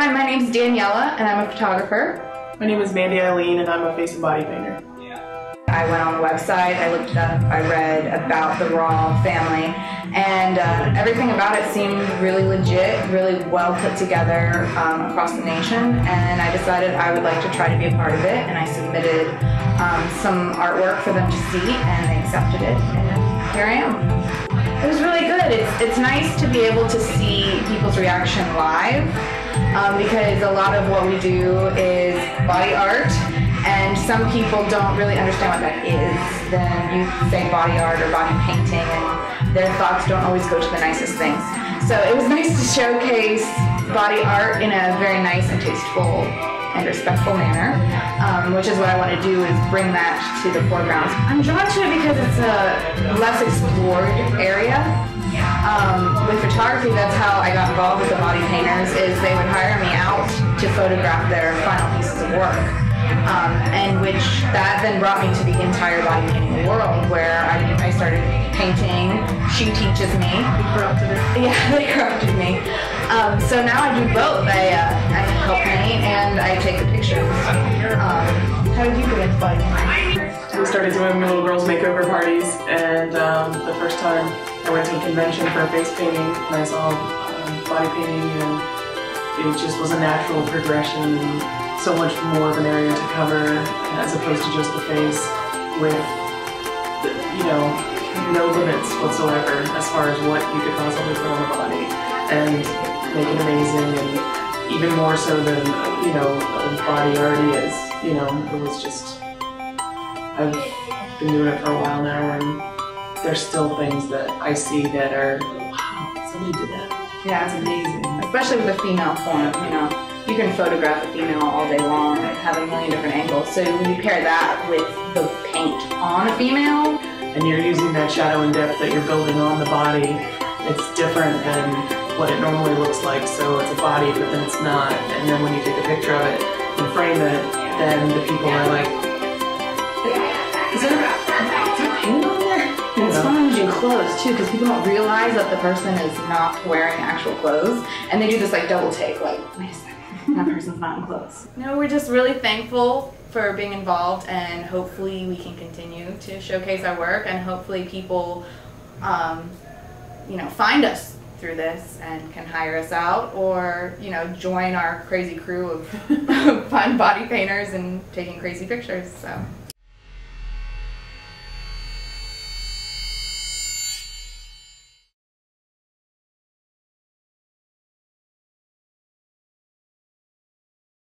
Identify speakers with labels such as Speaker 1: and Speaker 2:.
Speaker 1: Hi, my name's Daniella, and I'm a photographer.
Speaker 2: My name is Mandi Ilene, and I'm a face and body painter.
Speaker 1: I went on the website, I looked it up, I read about the Raw family, and uh, everything about it seemed really legit, really well put together um, across the nation. And I decided I would like to try to be a part of it, and I submitted um, some artwork for them to see, and they accepted it, and here I am. It was really good. It's, it's nice to be able to see people's reaction live um, because a lot of what we do is body art and some people don't really understand what that is. Then you say body art or body painting and their thoughts don't always go to the nicest things. So it was nice to showcase body art in a very nice and tasteful and respectful manner, um, which is what I want to do is bring that to the foreground. I'm drawn to it because it's a less explored area. Um, with photography, that's how I got involved with the body painters. Is they would hire me out to photograph their final pieces of work, um, and which that then brought me to the entire body painting world, where I, I started painting. She teaches me.
Speaker 2: They corrupted it.
Speaker 1: Yeah, they corrupted me. Um, so now I do both. I, uh, I help paint and I take the pictures. Um, how did you get into body painting?
Speaker 2: We started doing little girls' makeover parties, and um, the first time I went to a convention for face painting, and I saw um, body painting, and it just was a natural progression, and so much more of an area to cover, as opposed to just the face, with, you know, no limits whatsoever as far as what you could possibly put on the body, and make it amazing, and even more so than, you know, a body already is. You know, it was just I've been doing it for a while now, and there's still things that I see that are, wow, somebody did that.
Speaker 1: Yeah,
Speaker 2: That's amazing.
Speaker 1: especially with the female form, you know. You can photograph a female all day long and have a million different angles. So when you pair that with the paint on a female,
Speaker 2: And you're using that shadow and depth that you're building on the body. It's different than what it normally looks like. So it's a body, but then it's not. And then when you take a picture of it and frame it, then the people are like, is there,
Speaker 1: clothes too, because people don't realize that the person is not wearing actual clothes, and they do this like double take, like, wait a second, that person's not in clothes. No, we're just really thankful for being involved, and hopefully we can continue to showcase our work, and hopefully people, um, you know, find us through this and can hire us out, or you know, join our crazy crew of fun body painters and taking crazy pictures. So.